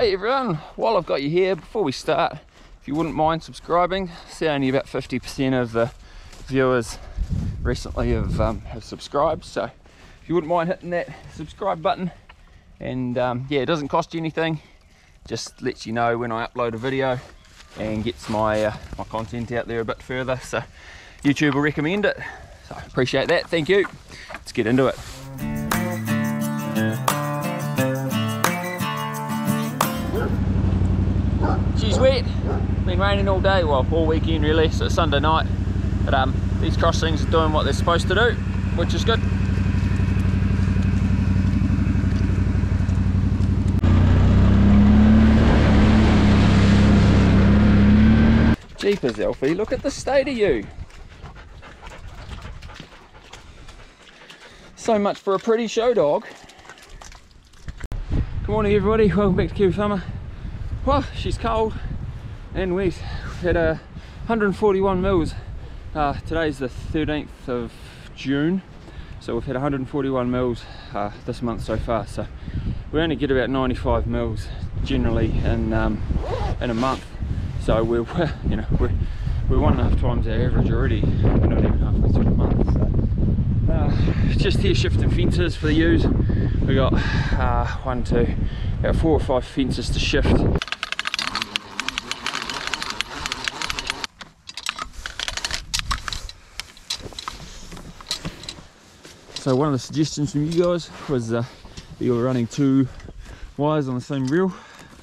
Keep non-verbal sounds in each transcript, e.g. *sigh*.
Hey everyone, while I've got you here, before we start, if you wouldn't mind subscribing, see only about 50% of the viewers recently have, um, have subscribed, so if you wouldn't mind hitting that subscribe button, and um, yeah, it doesn't cost you anything, just lets you know when I upload a video and gets my, uh, my content out there a bit further, so YouTube will recommend it, so appreciate that, thank you. Let's get into it. Wet. Been raining all day, well, all weekend really, so Sunday night. But um, these crossings are doing what they're supposed to do, which is good. Jeepers, Elfie, look at the state of you. So much for a pretty show dog. Good morning everybody, welcome back to Kiwi Farmer. Well, she's cold and we've had a 141 mils. Uh, today's the 13th of June, so we've had 141 mils uh, this month so far. So we only get about 95 mils generally in um, in a month. So we're, we're *laughs* you know we're we're one and a half times our average already. We're not even halfway through the month. So uh, just here shifting fences for the ewes. We got uh, one, two, about four or five fences to shift. So one of the suggestions from you guys was uh, that you were running two wires on the same reel.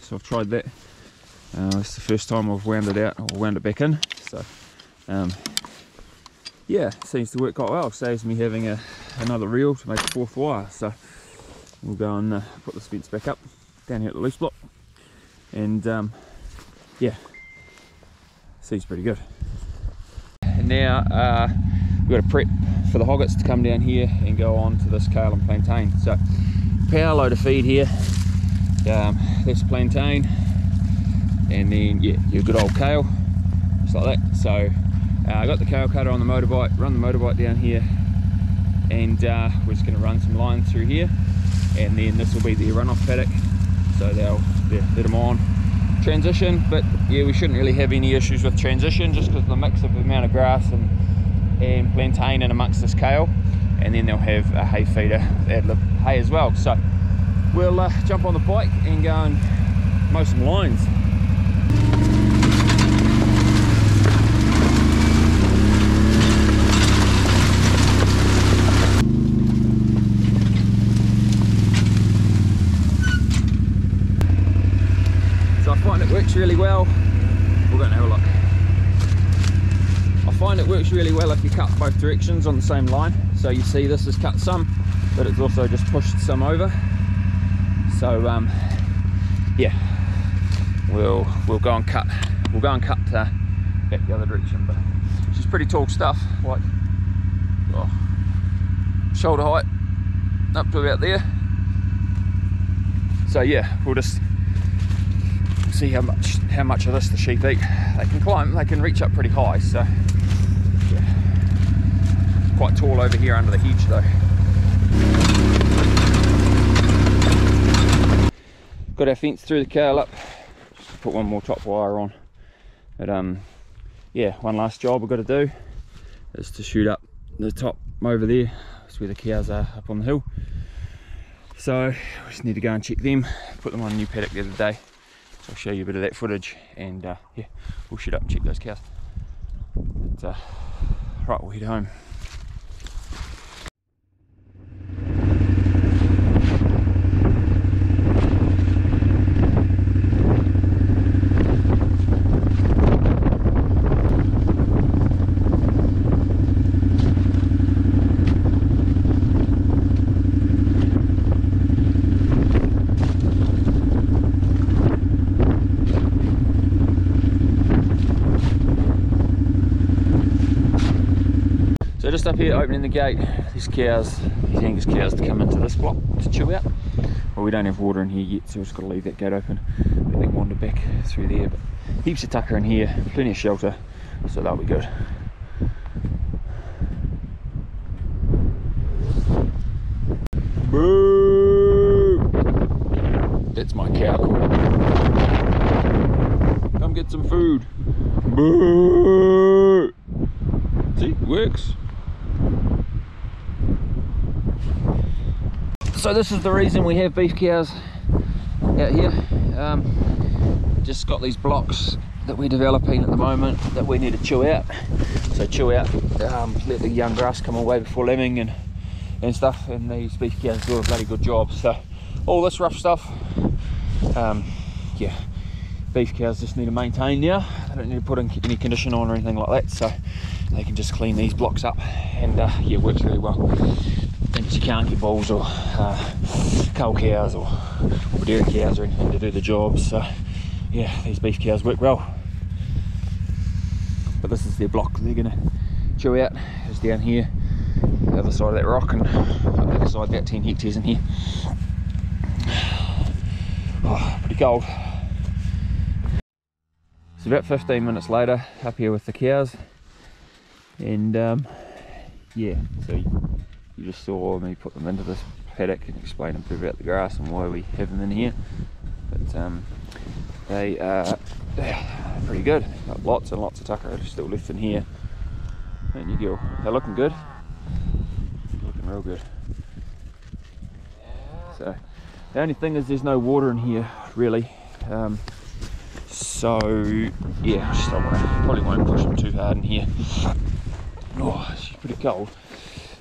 So I've tried that. Uh, it's the first time I've wound it out or wound it back in. So um, yeah, seems to work quite well. Saves me having a, another reel to make a fourth wire. So we'll go and uh, put this fence back up down here at the loose block. And um, yeah, seems pretty good. And now uh, we've got a prep for the hoggets to come down here and go on to this kale and plantain. So power load of feed here, um, this plantain, and then yeah, your good old kale, just like that. So uh, I got the kale cutter on the motorbike, run the motorbike down here, and uh, we're just going to run some lines through here, and then this will be the runoff paddock. So they'll let them on transition, but yeah, we shouldn't really have any issues with transition just because the mix of the amount of grass and and plantain in amongst this kale and then they'll have a hay feeder ad lib hay as well. So we'll uh, jump on the bike and go and mow some lines. So I find it works really well we're going to have a look Find it works really well if you cut both directions on the same line. So you see this has cut some, but it's also just pushed some over. So um, yeah, we'll we'll go and cut we'll go and cut uh, back the other direction. But she's pretty tall stuff, like oh, shoulder height up to about there. So yeah, we'll just see how much how much of this the sheep eat. They can climb, they can reach up pretty high. So quite tall over here under the hedge though. Got our fence through the kale up, just put one more top wire on. But um, yeah, one last job we've got to do is to shoot up the top over there. That's where the cows are up on the hill. So we just need to go and check them, put them on a new paddock the other day. So I'll show you a bit of that footage and uh, yeah, we'll shoot up and check those cows. But, uh, right, we'll head home. So just up here opening the gate, these cows, these Angus cows to come into this block to chew out. Well we don't have water in here yet so we've just got to leave that gate open. Let them wander back through there. But heaps of tucker in here, plenty of shelter, so that'll be good. Boo! That's my my cow call. Come get some food. Boo! See, it works. So this is the reason we have beef cows out here. Um, just got these blocks that we're developing at the moment that we need to chew out. So chew out, um, let the young grass come away before lambing and, and stuff, and these beef cows do a bloody good job. So all this rough stuff, um, yeah, beef cows just need to maintain now. They don't need to put any condition on or anything like that, so they can just clean these blocks up, and uh, yeah, it works really well. You can't get bulls or uh, cull cows or, or dairy cows or anything to do the job, so yeah, these beef cows work well. But this is their block they're gonna chew out, is down here, the other side of that rock, and the other side about 10 hectares in here. Oh, pretty cold. It's about 15 minutes later, up here with the cows, and um, yeah, so you, just saw me put them into this paddock and explain a bit about the grass and why we have them in here. But um, they are pretty good. Got lots and lots of tucker still left in here. And you go, they're looking good. Looking real good. So the only thing is there's no water in here really. Um, so yeah, just don't wanna, probably won't push them too hard in here. Oh, it's pretty cold.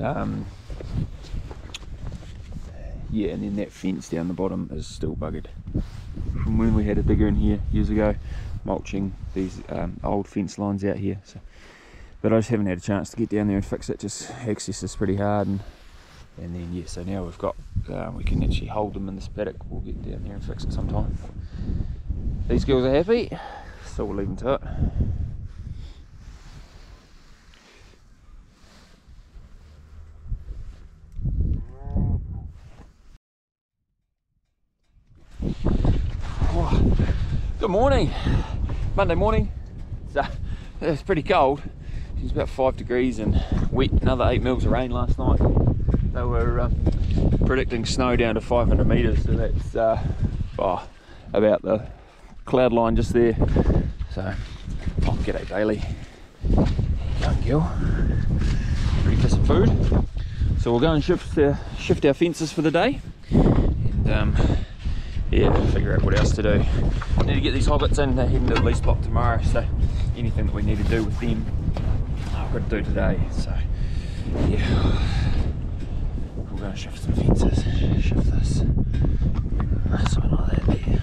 Um, yeah, and then that fence down the bottom is still buggered from when we had a digger in here years ago, mulching these um, old fence lines out here. So, but I just haven't had a chance to get down there and fix it. Just access is pretty hard, and and then yeah, so now we've got uh, we can actually hold them in this paddock. We'll get down there and fix it sometime. These girls are happy, so we'll leave them to it. *sighs* Good morning, Monday morning. So it's pretty cold. It's about five degrees and wet. Another eight mils of rain last night. They were uh, predicting snow down to 500 meters, so that's uh, oh, about the cloud line just there. So, oh, g'day Bailey, young girl, ready for some food. So we'll go and shift our, shift our fences for the day, and um, yeah, figure out what else to do. Need to get these hoggets in, they're heading to the lease block tomorrow, so anything that we need to do with them, I've got to do today. So yeah, we're going to shift some fences, shift this, something like that there.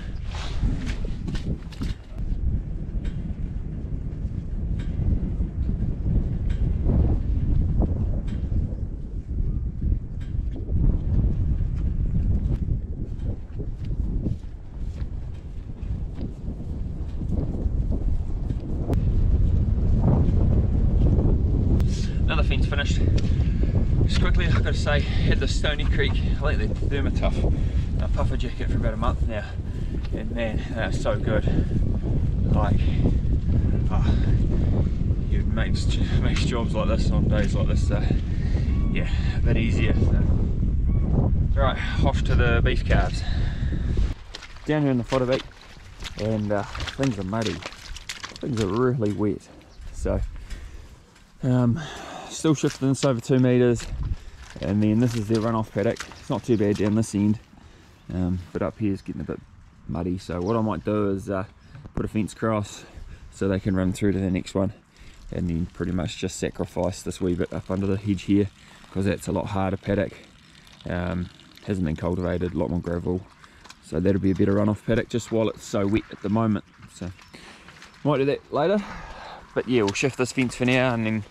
another fence finished. Just quickly, I've got to say, had the Stony Creek, I like the Thermatough uh, puffer jacket for about a month now, and man, that's so good. Like, it makes *laughs* makes jobs like this on days like this, uh, yeah, a bit easier. So. Right, off to the beef calves. Down here in the fodder beet, and uh, things are muddy. Things are really wet. So, um, still shifting this over two meters and then this is their runoff paddock. It's not too bad down this end um, but up here is getting a bit muddy. So what I might do is uh, put a fence across so they can run through to the next one and then pretty much just sacrifice this wee bit up under the hedge here because that's a lot harder paddock. Um, hasn't been cultivated a lot more gravel. So that'll be a better runoff paddock just while it's so wet at the moment. So might do that later. But yeah we'll shift this fence for now and then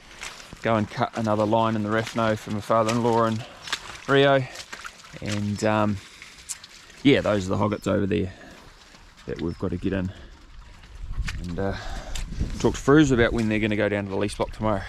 go and cut another line in the Refno for my father-in-law and Rio. And um, yeah those are the hoggets over there that we've got to get in. And uh, talk to Fruz about when they're going to go down to the lease block tomorrow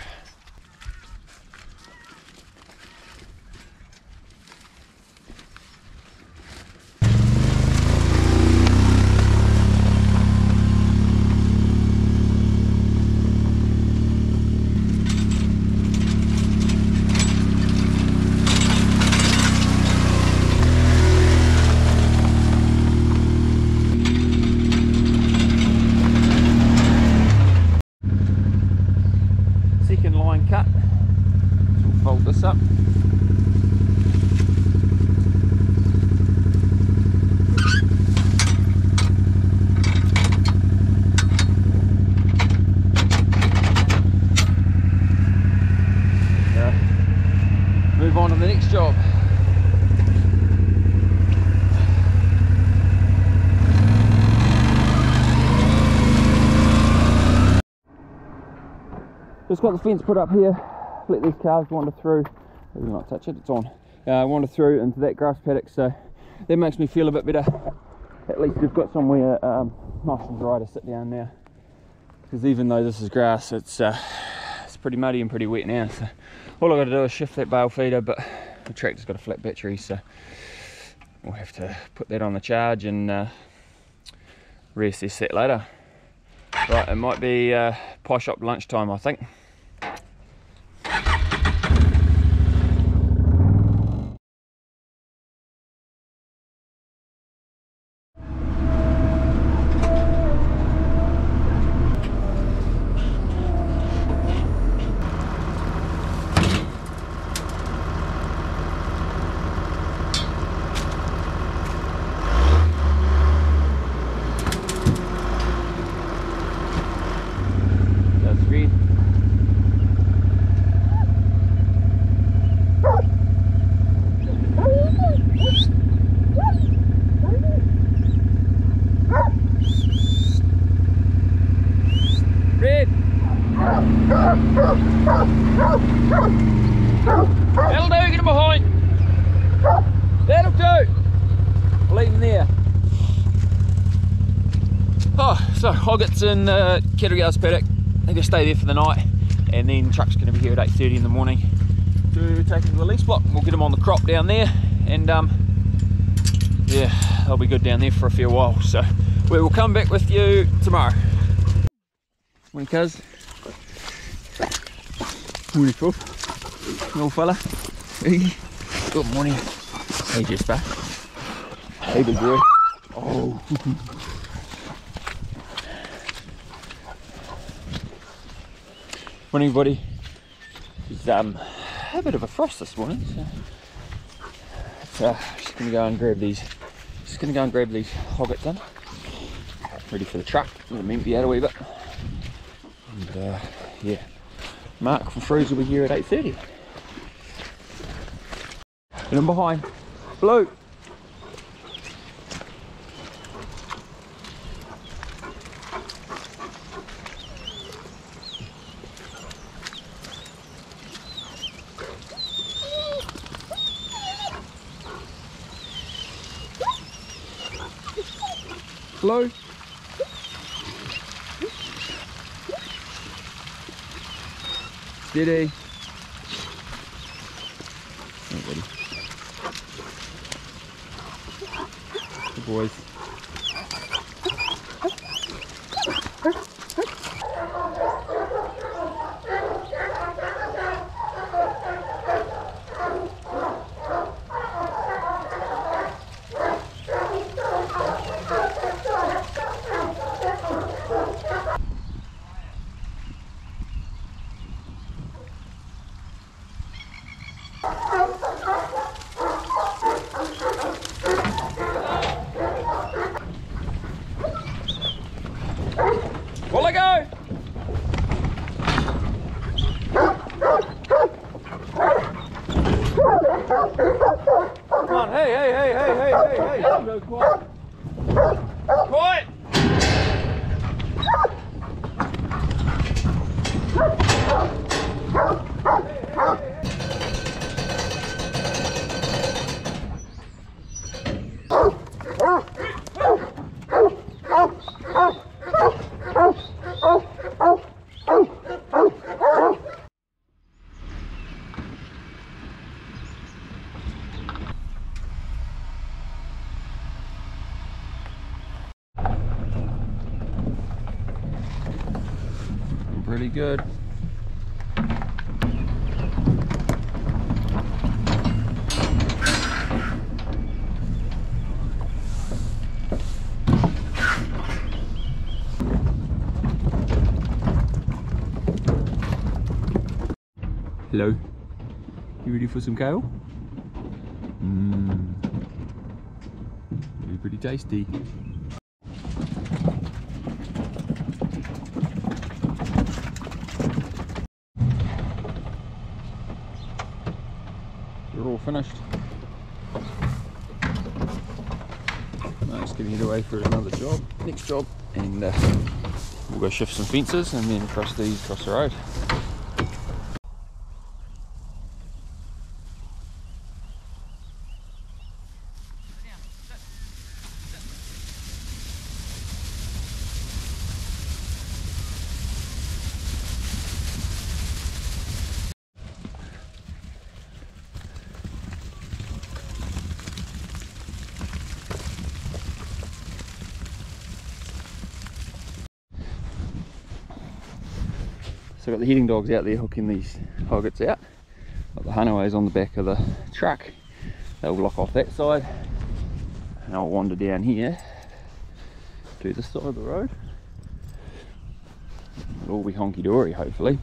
Just got the fence put up here. Let these cows wander through. Maybe not touch it. It's on. Uh, wander through into that grass paddock. So that makes me feel a bit better. At least we've got somewhere um, nice and dry to sit down now. Because even though this is grass, it's uh, it's pretty muddy and pretty wet now. So all I've got to do is shift that bale feeder, but the tractor's got a flat battery, so we'll have to put that on the charge and uh, reassess that later. Right, it might be uh, pie shop lunchtime, I think. That's green. Red. That'll do, get him behind. That'll do. Leave him there. Oh, so Hoggett's in uh, Kettlegar's paddock. They're gonna stay there for the night, and then truck's gonna be here at 8:30 in the morning to take them to the lease block. We'll get them on the crop down there, and um, yeah, they'll be good down there for a fair while. So we will come back with you tomorrow. Morning, cuz. Morning, Phil. Little fella. Hey. Good morning. Hey, Jesper. Hey, big boy. Oh. *laughs* Morning, everybody. It's um, a bit of a frost this morning, so it's, just gonna go and grab these. Just gonna go and grab these hoggets in. Ready for the truck. Let them empty out a wee bit. And uh, yeah, Mark from Freeze will be here at 8:30. And I'm behind. Blue. Blue. Steady. Good boys. Will I go? Come on, hey, hey, hey, hey, hey, hey, hey. Go quiet. Quiet. Pretty good. Hello. You ready for some kale? Mmm. Pretty tasty. Finished. Now gonna head away for another job, next job, and uh, we'll go shift some fences and then cross these across the road. Got the heading dogs out there hooking these hoggets out. Got the Huntaways on the back of the truck. They'll lock off that side. And I'll wander down here to this side of the road. It'll all be honky dory hopefully.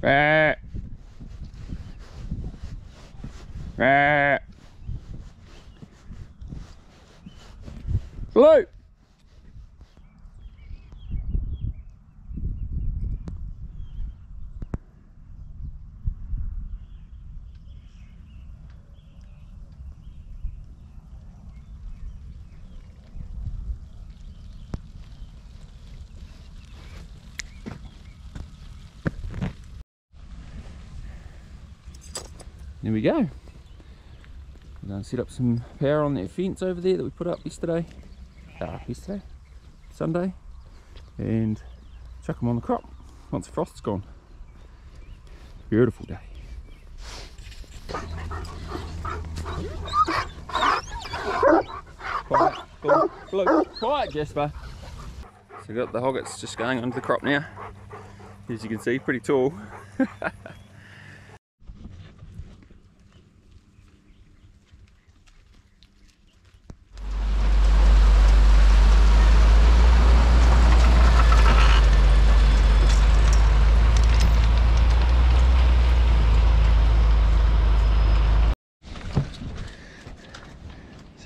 Rah. Rah. Blue. There we go. We're going to set up some power on that fence over there that we put up yesterday. Uh, yesterday? Sunday. And chuck them on the crop once the frost's gone. Beautiful day. Quiet, blue, blue, quiet Jasper. So we've got the hoggets just going onto the crop now. As you can see, pretty tall. *laughs*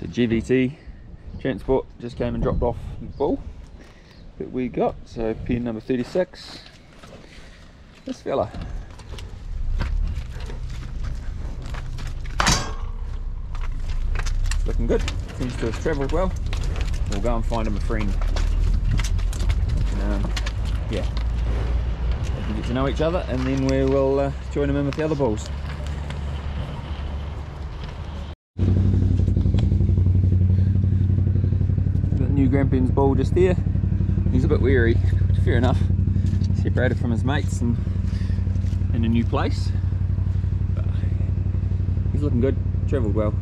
So GVT Transport just came and dropped off the bull that we got. So pin number 36. This fella. Looking good. Seems to have travelled well. We'll go and find him a friend. Um, yeah. They can get to know each other and then we will uh, join him in with the other bulls. the new Grampians ball just there. He's a bit weary, fair enough. Separated from his mates and in a new place. But he's looking good, travelled well.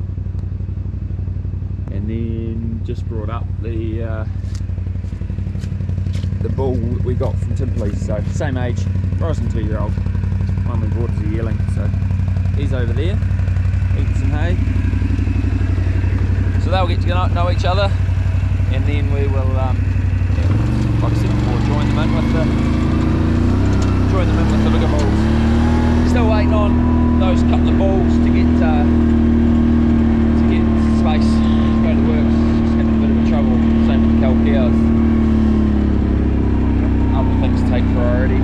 And then just brought up the uh, the bull that we got from Timperley, so same age, rising two year old. One we brought as a yearling, so he's over there, eating some hay. So they'll get to know each other and then we will, um, yeah, like I said before, join them in with the join them in with the bigger bulls. Still waiting on those couple of balls to get uh, to get space to go to work. Just having a bit of a trouble. Same with the cow cows. Other things take priority.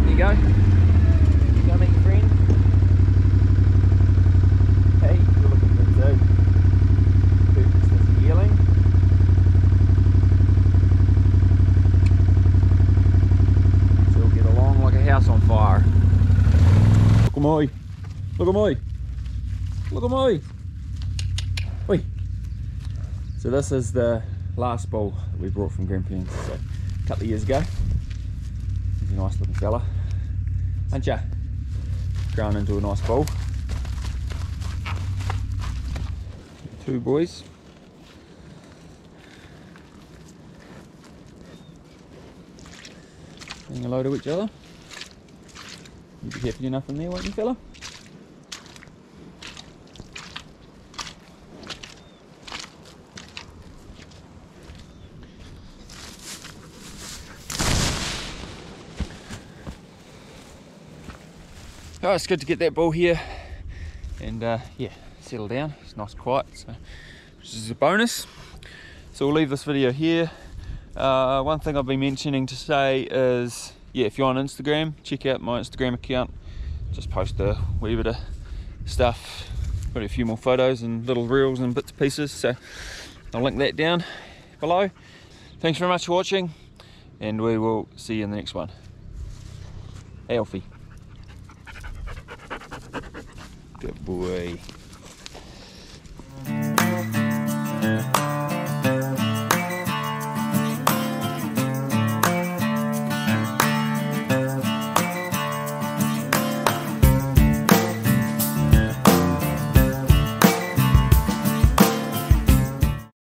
There you go. Go meet your friend. Hey, you're looking good too. Purchased as a yearling. So we'll get along like a house on fire. Look at me. Look at me. Look at me. Oi. So this is the last bull that we brought from Grampians so, a couple of years ago. He's a nice looking fella. Aren't ya? Grown into a nice bull. Two boys. Saying hello to each other. You'll be happy enough in there, won't you, fella? Oh, it's good to get that ball here and uh, yeah, settle down. It's nice quiet, so which is a bonus. So we'll leave this video here. Uh, one thing I've been mentioning to say is, yeah, if you're on Instagram, check out my Instagram account. Just post a wee bit of stuff, put a few more photos and little reels and bits and pieces. So I'll link that down below. Thanks very much for watching, and we will see you in the next one. Alfie. Good boy.